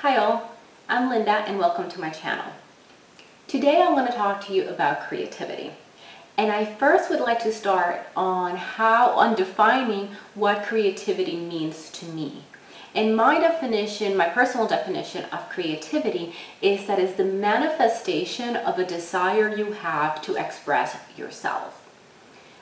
Hi all, I'm Linda and welcome to my channel. Today I want to talk to you about creativity. And I first would like to start on how, on defining what creativity means to me. And my definition, my personal definition of creativity is that is the manifestation of a desire you have to express yourself.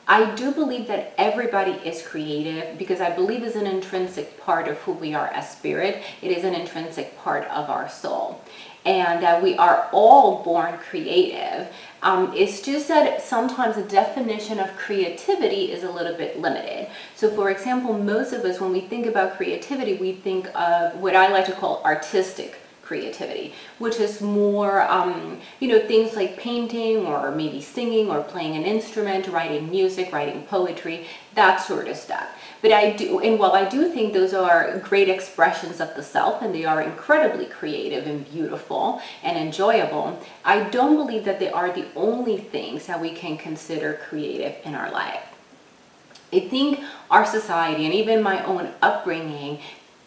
I do believe that everybody is creative because I believe is an intrinsic part of who we are as spirit. It is an intrinsic part of our soul. And we are all born creative. Um, it's just that sometimes the definition of creativity is a little bit limited. So for example, most of us, when we think about creativity, we think of what I like to call artistic creativity, which is more, um, you know, things like painting or maybe singing or playing an instrument, writing music, writing poetry, that sort of stuff. But I do, and while I do think those are great expressions of the self and they are incredibly creative and beautiful and enjoyable, I don't believe that they are the only things that we can consider creative in our life. I think our society and even my own upbringing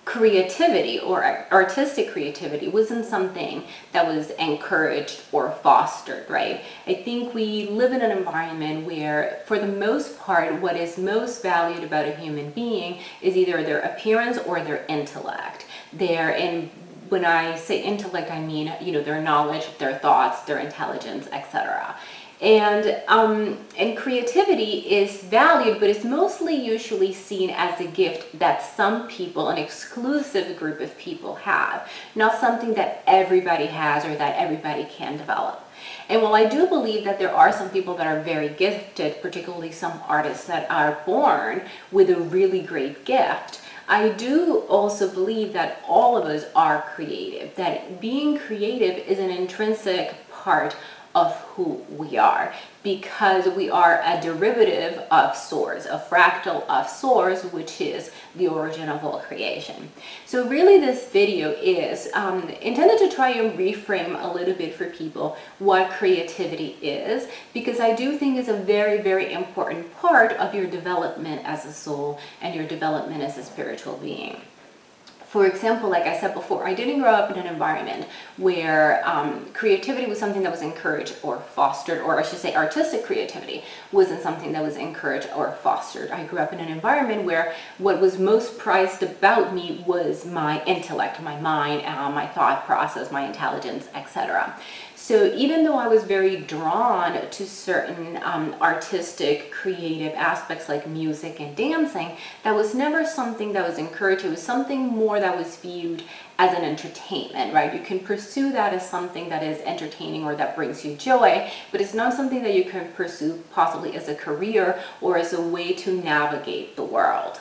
creativity or artistic creativity wasn't something that was encouraged or fostered, right? I think we live in an environment where, for the most part, what is most valued about a human being is either their appearance or their intellect. Their in when I say intellect, I mean, you know, their knowledge, their thoughts, their intelligence, etc. And, um, and creativity is valued, but it's mostly usually seen as a gift that some people, an exclusive group of people have, not something that everybody has or that everybody can develop. And while I do believe that there are some people that are very gifted, particularly some artists that are born with a really great gift, I do also believe that all of us are creative, that being creative is an intrinsic part of who we are because we are a derivative of source, a fractal of source, which is the origin of all creation. So really this video is um, intended to try and reframe a little bit for people what creativity is, because I do think it's a very, very important part of your development as a soul and your development as a spiritual being for example, like I said before, I didn't grow up in an environment where um, creativity was something that was encouraged or fostered, or I should say artistic creativity wasn't something that was encouraged or fostered. I grew up in an environment where what was most prized about me was my intellect, my mind, uh, my thought process, my intelligence, etc. So even though I was very drawn to certain um, artistic, creative aspects like music and dancing, that was never something that was encouraged. It was something more that was viewed as an entertainment, right? You can pursue that as something that is entertaining or that brings you joy, but it's not something that you can pursue possibly as a career or as a way to navigate the world.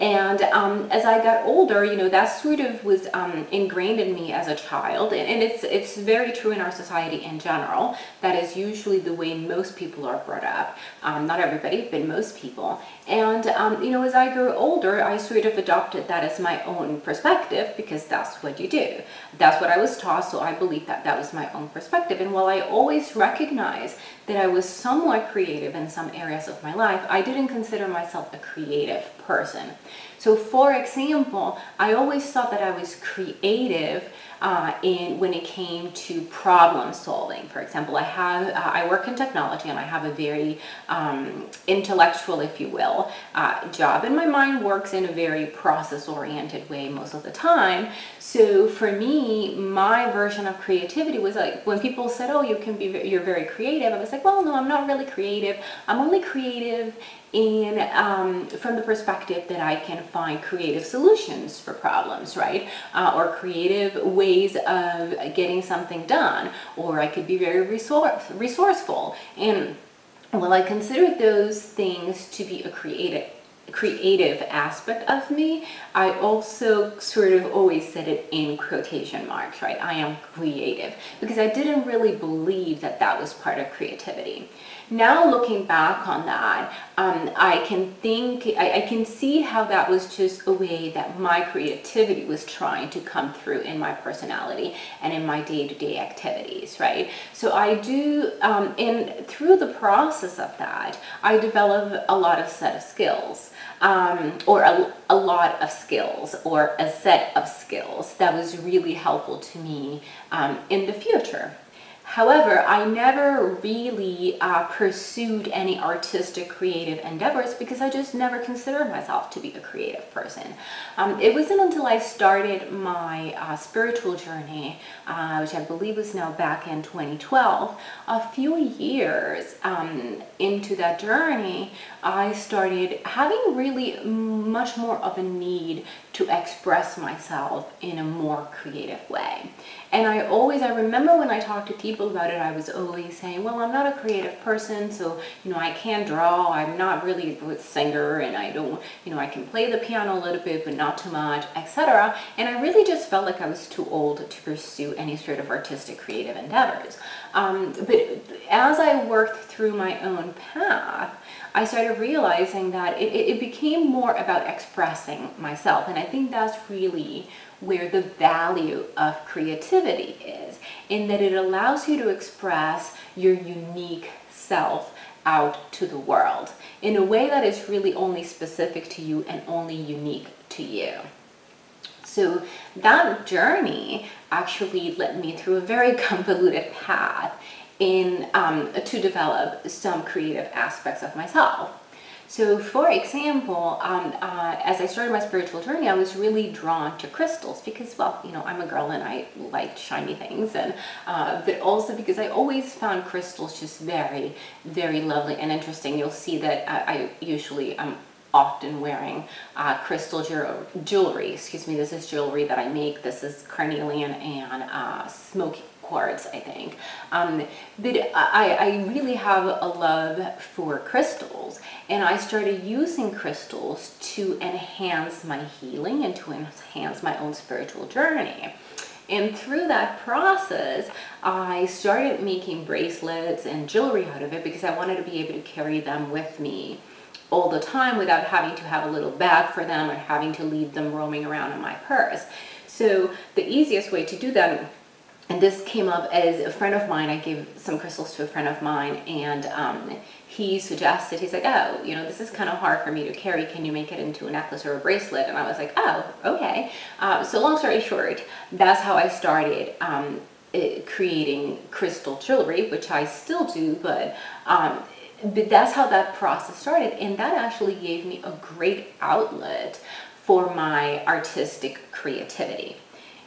And um, as I got older, you know, that sort of was um, ingrained in me as a child. And, it's, it's very true in our society in general. That is usually the way most people are brought up. Um, not everybody, but most people. And, um, you know, as I grew older, I sort of adopted that as my own perspective because that's what you do. That's what I was taught, so I believe that that was my own perspective. And while I always recognize that I was somewhat creative in some areas of my life, I didn't consider myself a creative person. So for example, I always thought that I was creative uh, in when it came to problem solving. For example, I have uh, I work in technology and I have a very um, intellectual, if you will, uh, job, and my mind works in a very process-oriented way most of the time. So for me, my version of creativity was like when people said, "Oh, you can be you're very creative," I was like, "Well, no, I'm not really creative. I'm only creative in um, from the perspective that I can find creative solutions for problems, right? Uh, or creative ways of getting something done, or I could be very resource resourceful. And well, I consider those things to be a creative creative aspect of me, I also sort of always said it in quotation marks, right? I am creative because I didn't really believe that that was part of creativity. Now looking back on that, um, I can think, I, I, can see how that was just a way that my creativity was trying to come through in my personality and in my day-to-day -day activities, right? So I do, um, and through the process of that, I develop a lot of set of skills um, or a, a lot of skills or a set of skills that was really helpful to me um, in the future. However, I never really uh, pursued any artistic creative endeavors because I just never considered myself to be a creative person. Um, it wasn't until I started my uh, spiritual journey, uh, which I believe was now back in 2012, a few years um, into that journey, I started having really much more of a need to express myself in a more creative way. And I always, I remember when I talked to people about it, I was always saying, well, I'm not a creative person, so, you know, I can't draw, I'm not really a good singer, and I don't, you know, I can play the piano a little bit, but not too much, etc. And I really just felt like I was too old to pursue any sort of artistic creative endeavors. Um, but as I worked through my own path, I started realizing that it, it, became more about expressing myself. And I think that's really where the value of creativity is, in that it allows you to express your unique self out to the world in a way that is really only specific to you and only unique to you. So that journey actually led me through a very convoluted path in um, to develop some creative aspects of myself. So for example, um, uh, as I started my spiritual journey, I was really drawn to crystals because, well, you know, I'm a girl and I like shiny things, and uh, but also because I always found crystals just very, very lovely and interesting. You'll see that I, I usually am often wearing uh, crystal jewelry. Excuse me, this is jewelry that I make. This is carnelian and uh, smoky quartz, I think. Um, but I, I really have a love for crystals and I started using crystals to enhance my healing and to enhance my own spiritual journey. And through that process, I started making bracelets and jewelry out of it because I wanted to be able to carry them with me all the time without having to have a little bag for them or having to leave them roaming around in my purse. So the easiest way to do that and this came up as a friend of mine, I gave some crystals to a friend of mine and um, he suggested, he's like, oh, you know, this is kind of hard for me to carry. Can you make it into a necklace or a bracelet? And I was like, oh, okay. Uh, so long story short, that's how I started um, it, creating crystal jewelry, which I still do, but um, but that's how that process started and that actually gave me a great outlet for my artistic creativity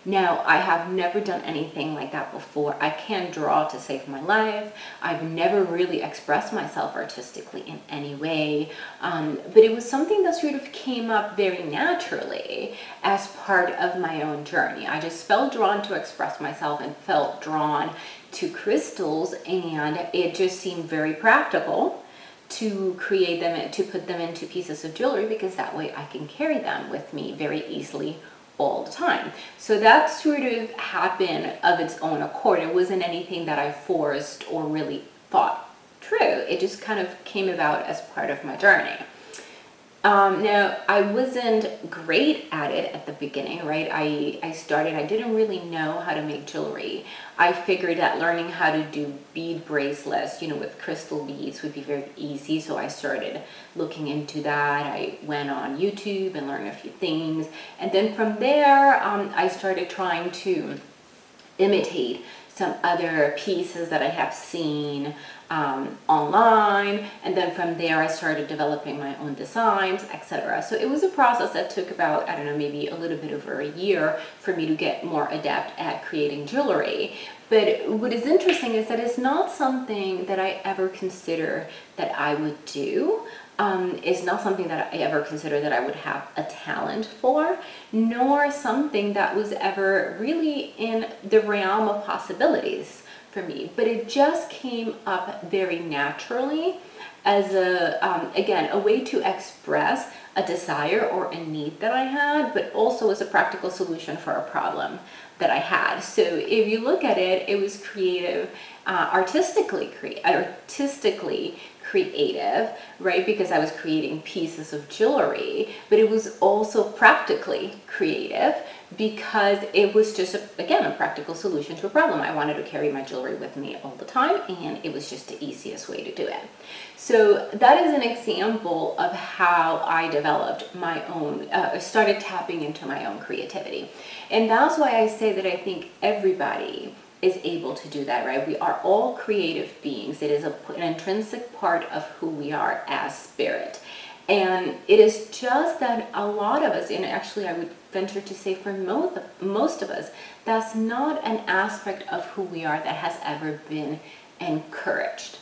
now, I have never done anything like that before. I can't draw to save my life. I've never really expressed myself artistically in any way. Um, but it was something that sort of came up very naturally as part of my own journey. I just felt drawn to express myself and felt drawn to crystals and it just seemed very practical to create them to put them into pieces of jewelry because that way I can carry them with me very easily all the time. So that sort of happened of its own accord. It wasn't anything that I forced or really thought true. It just kind of came about as part of my journey. Um, now, I wasn't great at it at the beginning, right? I, I started, I didn't really know how to make jewelry. I figured that learning how to do bead bracelets, you know, with crystal beads would be very easy. So I started looking into that. I went on YouTube and learned a few things. And then from there, um, I started trying to imitate some other pieces that I have seen um, online and then from there I started developing my own designs etc so it was a process that took about I don't know maybe a little bit over a year for me to get more adept at creating jewelry. But what is interesting is that it's not something that I ever consider that I would do. Um, is not something that I ever considered that I would have a talent for, nor something that was ever really in the realm of possibilities for me. But it just came up very naturally as a, um, again, a way to express a desire or a need that I had, but also as a practical solution for a problem that I had. So if you look at it, it was creative, uh, artistically, cre artistically creative, right? Because I was creating pieces of jewelry, but it was also practically creative because it was just, a, again, a practical solution to a problem. I wanted to carry my jewelry with me all the time, and it was just the easiest way to do it. So that is an example of how I developed my own, uh, started tapping into my own creativity. And that's why I say that I think everybody is able to do that, right? We are all creative beings. It is a, an intrinsic part of who we are as spirit. And it is just that a lot of us, and actually I would venture to say for most, most of us, that's not an aspect of who we are that has ever been encouraged.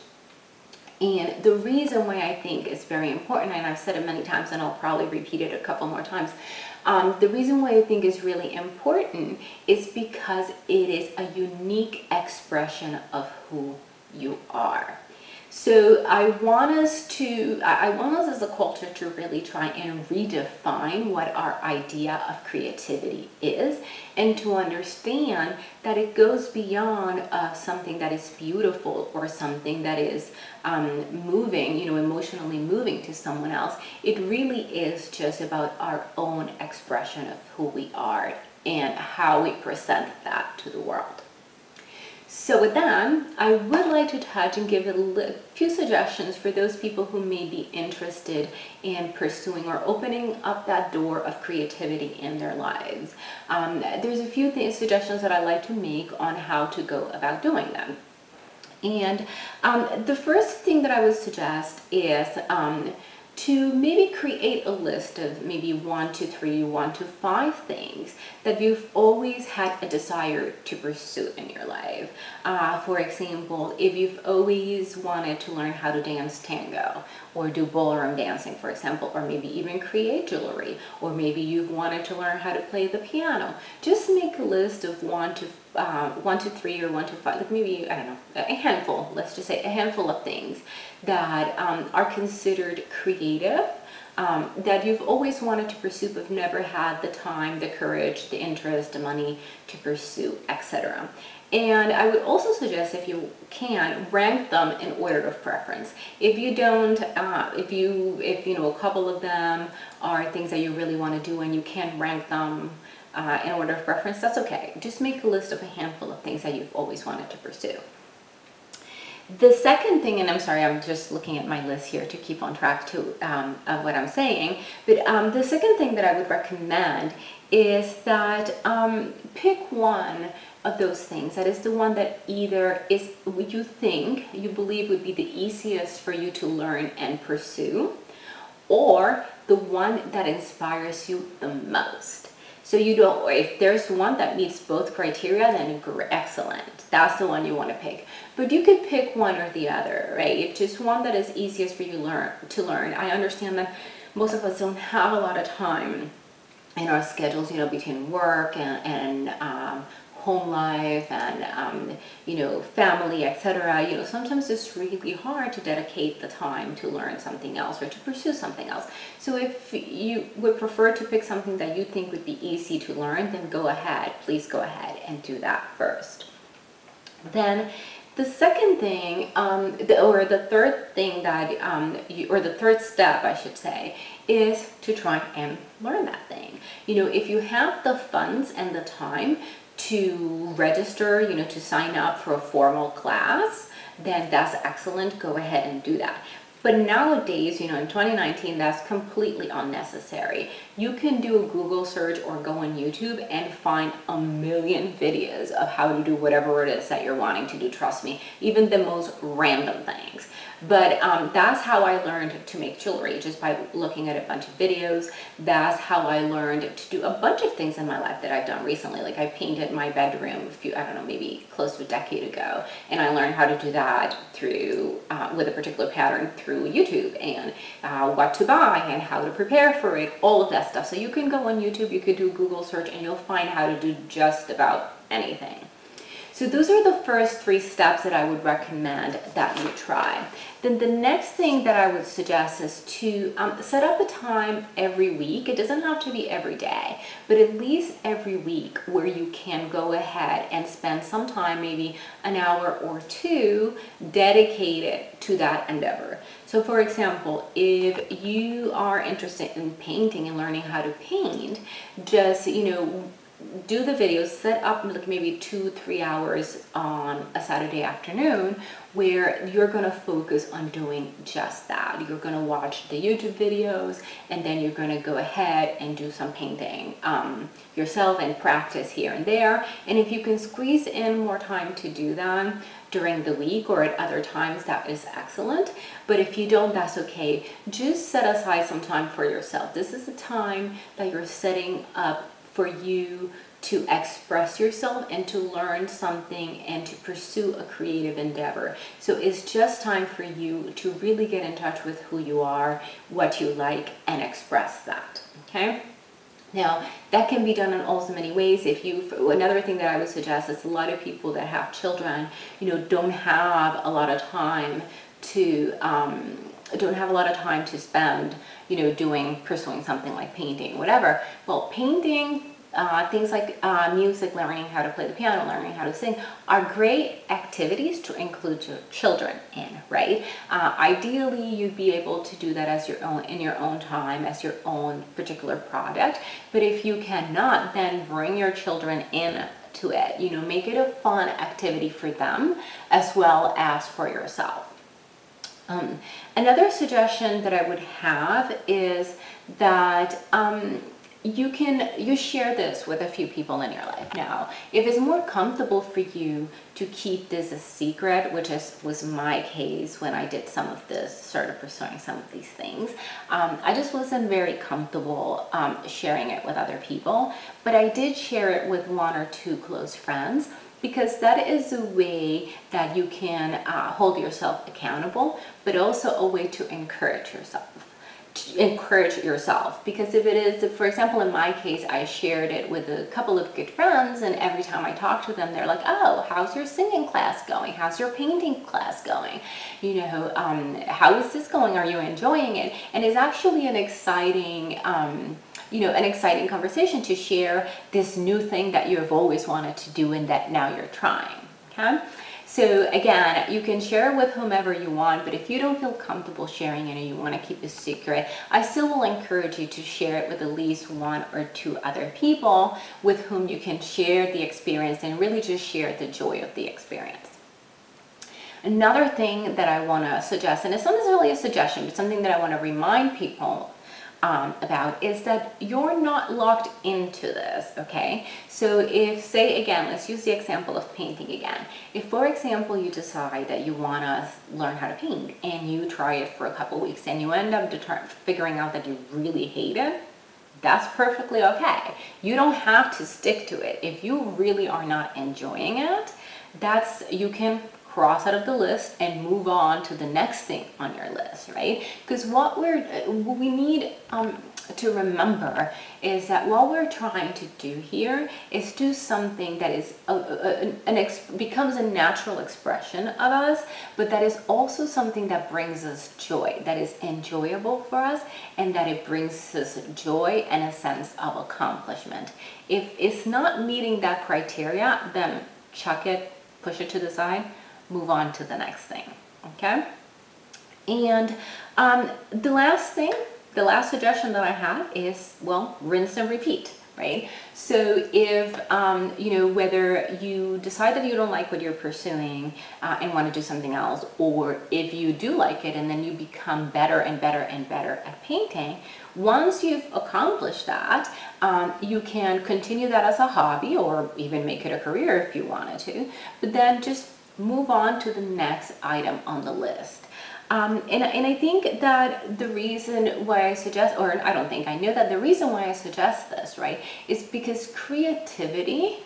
And the reason why I think it's very important, and I've said it many times and I'll probably repeat it a couple more times, um, the reason why I think is really important is because it is a unique expression of who you are. So I want us to, I want us as a culture to really try and redefine what our idea of creativity is and to understand that it goes beyond uh, something that is beautiful or something that is um, moving, you know, emotionally moving to someone else. It really is just about our own expression of who we are and how we present that to the world. So with that, I would like to touch and give a few suggestions for those people who may be interested in pursuing or opening up that door of creativity in their lives. Um, there's a few suggestions that I like to make on how to go about doing them. And um, the first thing that I would suggest is um, to maybe create a list of maybe one to three, one to five things that you've always had a desire to pursue in your life. Uh, for example, if you've always wanted to learn how to dance tango or do ballroom dancing, for example, or maybe even create jewelry, or maybe you've wanted to learn how to play the piano, just make a list of one to uh, one to three or one to five, like maybe, I don't know, a handful, let's just say a handful of things that um, are considered creative um, that you've always wanted to pursue but never had the time, the courage, the interest, the money to pursue, etc. And I would also suggest if you can rank them in order of preference. If you don't, uh, if you, if you know a couple of them are things that you really want to do and you can't rank them uh, in order of preference, that's okay. Just make a list of a handful of things that you've always wanted to pursue. The second thing, and I'm sorry, I'm just looking at my list here to keep on track to um, of what I'm saying, but um, the second thing that I would recommend is that um, pick one of those things. That is the one that either is what you think, you believe would be the easiest for you to learn and pursue, or the one that inspires you the most. So you don't, if there's one that meets both criteria, then excellent. That's the one you want to pick. But you could pick one or the other, right? It's Just one that is easiest for you learn to learn. I understand that most of us don't have a lot of time in our schedules, you know, between work and, and um, home life and um, you know family etc you know sometimes it's really hard to dedicate the time to learn something else or to pursue something else. So if you would prefer to pick something that you think would be easy to learn then go ahead. Please go ahead and do that first. Then the second thing, um, the, or the third thing that, um, you, or the third step, I should say, is to try and learn that thing. You know, if you have the funds and the time to register, you know, to sign up for a formal class, then that's excellent. Go ahead and do that. But nowadays, you know, in 2019, that's completely unnecessary. You can do a Google search or go on YouTube and find a million videos of how to do whatever it is that you're wanting to do, trust me, even the most random things. But um, that's how I learned to make jewelry, just by looking at a bunch of videos. That's how I learned to do a bunch of things in my life that I've done recently. Like I painted my bedroom a few, I don't know, maybe close to a decade ago. And I learned how to do that through, uh, with a particular pattern through YouTube and uh, what to buy and how to prepare for it, all of that stuff. So you can go on YouTube, you could do a Google search and you'll find how to do just about anything. So those are the first three steps that I would recommend that you try. Then the next thing that I would suggest is to um, set up a time every week. It doesn't have to be every day, but at least every week where you can go ahead and spend some time, maybe an hour or two, dedicated to that endeavor. So for example, if you are interested in painting and learning how to paint, just, you know, do the videos, set up like maybe two, three hours on a Saturday afternoon where you're going to focus on doing just that. You're going to watch the YouTube videos and then you're going to go ahead and do some painting um, yourself and practice here and there. And if you can squeeze in more time to do that during the week or at other times, that is excellent. But if you don't, that's okay. Just set aside some time for yourself. This is the time that you're setting up for you to express yourself and to learn something and to pursue a creative endeavor. So it's just time for you to really get in touch with who you are, what you like, and express that, okay? Now, that can be done in all so many ways. If you, another thing that I would suggest is a lot of people that have children, you know, don't have a lot of time to, um, don't have a lot of time to spend, you know, doing, pursuing something like painting, whatever. Well, painting, uh, things like uh, music, learning how to play the piano, learning how to sing, are great activities to include your children in, right? Uh, ideally, you'd be able to do that as your own, in your own time, as your own particular project. But if you cannot, then bring your children in to it. You know, make it a fun activity for them as well as for yourself. Um, another suggestion that I would have is that um, you can you share this with a few people in your life. Now if it's more comfortable for you to keep this a secret which is was my case when i did some of this started pursuing some of these things um, i just wasn't very comfortable um, sharing it with other people. But i did share it with one or two close friends because that is a way that you can uh, hold yourself accountable but also a way to encourage yourself To encourage yourself. Because if it is for example in my case I shared it with a couple of good friends and every time I talk to them they're like oh how's your singing class going? How's your painting class going? You know um, how is this going? Are you enjoying it? And it's actually an exciting um, you know an exciting conversation to share this new thing that you have always wanted to do and that now you're trying okay so again, you can share with whomever you want, but if you don't feel comfortable sharing it and you want to keep it secret, I still will encourage you to share it with at least one or two other people with whom you can share the experience and really just share the joy of the experience. Another thing that I want to suggest, and it's not necessarily a suggestion, but something that I want to remind people um, about is that you're not locked into this, okay? So if, say again, let's use the example of painting again. If, for example, you decide that you want to learn how to paint and you try it for a couple weeks and you end up figuring out that you really hate it, that's perfectly okay. You don't have to stick to it. If you really are not enjoying it, that's, you can cross out of the list and move on to the next thing on your list, right? Because what we're, what we need um, to remember is that what we're trying to do here is do something that is a, a, an ex becomes a natural expression of us, but that is also something that brings us joy, that is enjoyable for us, and that it brings us joy and a sense of accomplishment. If it's not meeting that criteria, then chuck it, push it to the side, move on to the next thing, okay? And um, the last thing, the last suggestion that I have is, well, rinse and repeat, right? So if, um, you know, whether you decide that you don't like what you're pursuing uh, and want to do something else, or if you do like it and then you become better and better and better at painting, once you've accomplished that, um, you can continue that as a hobby or even make it a career if you wanted to, but then just move on to the next item on the list. Um, and, and I think that the reason why I suggest, or I don't think, I know that the reason why I suggest this, right, is because creativity,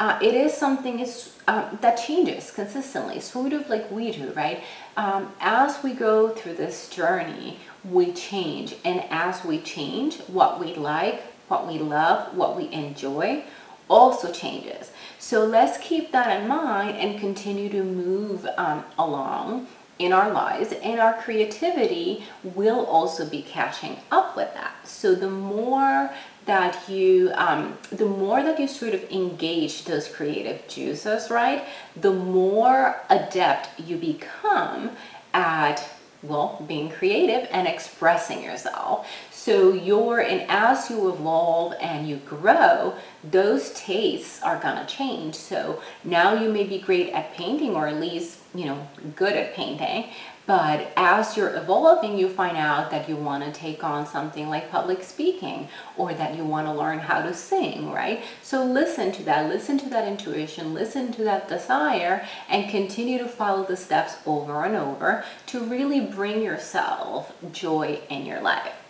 uh, it is something is, um, that changes consistently, sort of like we do, right? Um, as we go through this journey, we change. And as we change, what we like, what we love, what we enjoy, also changes. So let's keep that in mind and continue to move um, along in our lives and our creativity will also be catching up with that. So the more that you, um, the more that you sort of engage those creative juices, right, the more adept you become at well, being creative and expressing yourself. So you're, and as you evolve and you grow, those tastes are gonna change. So now you may be great at painting or at least, you know, good at painting, but as you're evolving, you find out that you want to take on something like public speaking or that you want to learn how to sing, right? So listen to that, listen to that intuition, listen to that desire, and continue to follow the steps over and over to really bring yourself joy in your life.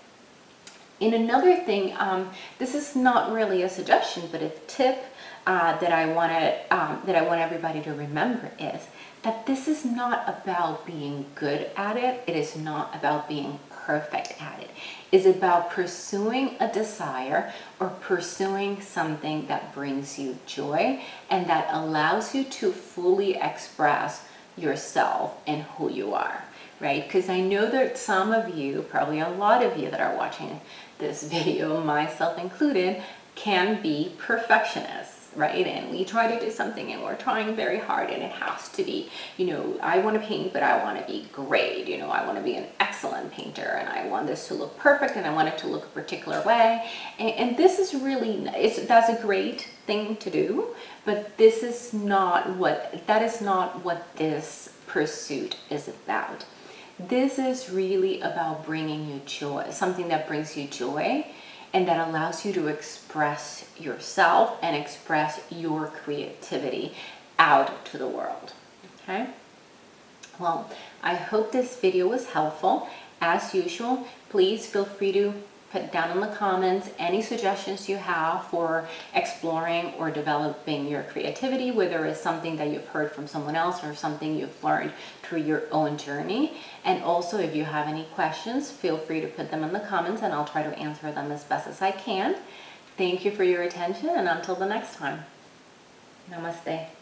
In another thing, um, this is not really a suggestion, but a tip uh, that I want to um, that I want everybody to remember is that this is not about being good at it. It is not about being perfect at it. It's about pursuing a desire or pursuing something that brings you joy and that allows you to fully express yourself and who you are, right? Because I know that some of you, probably a lot of you that are watching this video, myself included, can be perfectionists right? And we try to do something and we're trying very hard and it has to be, you know, I want to paint, but I want to be great. You know, I want to be an excellent painter and I want this to look perfect and I want it to look a particular way. And, and this is really, it's, that's a great thing to do, but this is not what, that is not what this pursuit is about. This is really about bringing you joy, something that brings you joy and that allows you to express yourself and express your creativity out to the world. Okay? Well, I hope this video was helpful. As usual, please feel free to put down in the comments any suggestions you have for exploring or developing your creativity, whether it's something that you've heard from someone else or something you've learned through your own journey. And also, if you have any questions, feel free to put them in the comments and I'll try to answer them as best as I can. Thank you for your attention and until the next time. Namaste.